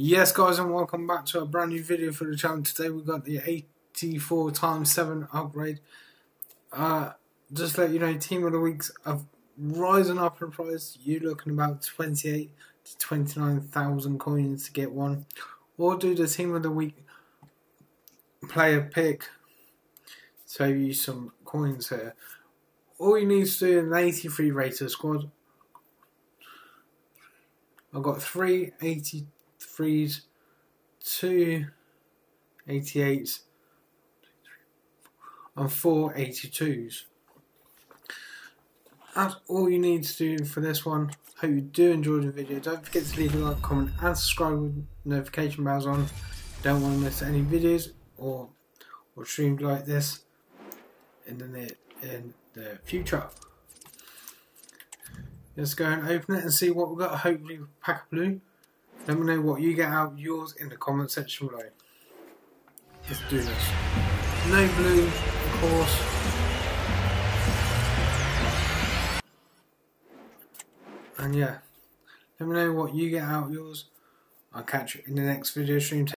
Yes guys and welcome back to a brand new video for the channel. Today we got the 84 times 7 upgrade. Uh, just let you know team of the weeks have risen up in price. You're looking about 28 to 29,000 coins to get one. Or do the team of the week player pick. Save you some coins here. All you need to do an 83 rated squad. I've got three 83s, two 88s, and four 82s. That's all you need to do for this one. Hope you do enjoy the video. Don't forget to leave a like, comment, and subscribe with notification bells on. Don't want to miss any videos or or streams like this in the in the future. Let's go and open it and see what we've got. Hopefully, pack of blue. Let me know what you get out of yours in the comment section below. Let's do this. No blue, of course. And yeah, let me know what you get out of yours. I'll catch you in the next video stream.